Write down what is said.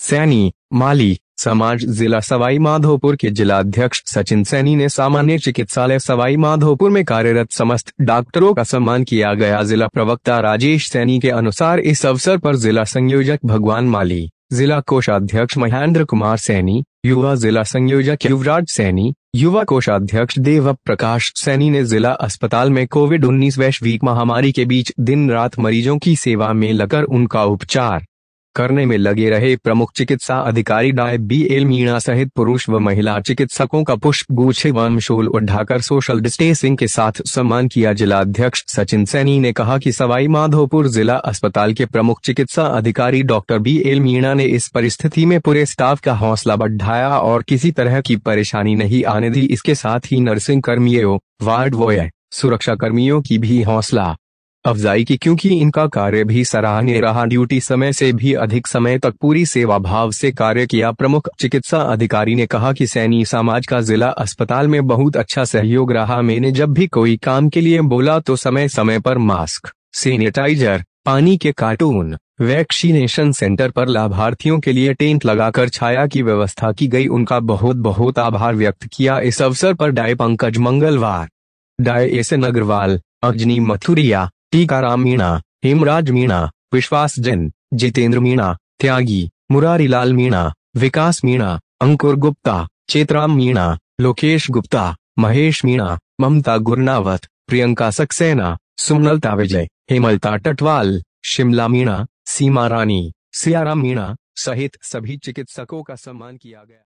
सैनी, माली, समाज जिला सवाई माधोपुर के जिलाध्यक्ष सचिन सैनी ने सामान्य चिकित्सालय सवाई माधोपुर में कार्यरत समस्त डॉक्टरों का सम्मान किया गया। जिला प्रवक्ता राजेश सैनी के अनुसार इस अवसर पर जिला संयोजक भगवान माली, जिला कोषाध्यक्ष महेंद्र कुमार सैनी, युवा जिला संयोजक युवराज सैनी, युवा कोषाध्यक्ष देव प्रकाश सैनी ने जिला अस्पताल में कोविड 19 वैश्विक महामारी के बीच दिन रात मरीजों की सेवा में लगकर उनका उपचार करने में लगे रहे प्रमुख चिकित्सा अधिकारी डाय बी. एल. मीणा सहित पुरुष व महिला चिकित्सकों का पुष्प गुच्छ एवं शोल उठाकर सोशल डिस्टेंसिंग के साथ सम्मान किया। जिलाध्यक्ष सचिन सैनी ने कहा कि सवाई माधोपुर जिला अस्पताल के प्रमुख चिकित्सा अधिकारी डॉक्टर बी. एल. मीणा ने इस परिस्थिति में पूरे स्टाफ का हौसला बढ़ाया और किसी तरह की परेशानी नहीं आने दी। इसके साथ ही नर्सिंग कर्मियों वार्ड बॉय सुरक्षा कर्मियों की भी हौसला अफजाई की क्योंकि इनका कार्य भी सराहनीय रहा। ड्यूटी समय से भी अधिक समय तक पूरी सेवा भाव से कार्य किया। प्रमुख चिकित्सा अधिकारी ने कहा कि सैनी समाज का जिला अस्पताल में बहुत अच्छा सहयोग रहा। मैंने जब भी कोई काम के लिए बोला तो समय समय पर मास्क, सैनिटाइजर, पानी के कार्टून, वैक्सीनेशन सेंटर पर लाभार्थियों के लिए टेंट लगाकर छाया की व्यवस्था की गई। उनका बहुत बहुत आभार व्यक्त किया। इस अवसर पर डाय पंकज मंगलवार, डाय एस अग्रवाल, अग्नि मथुरिया टीकाराम मीणा हेमराज मीणा विश्वास जैन जितेंद्र मीणा त्यागी मुरारी लाल मीणा विकास मीणा अंकुर गुप्ता चेतराम मीणा लोकेश गुप्ता महेश मीणा ममता गुरनावत प्रियंका सक्सेना सुमलता विजय हेमलता टटवाल शिमला मीणा सीमा रानी सियाराम मीणा सहित सभी चिकित्सकों का सम्मान किया गया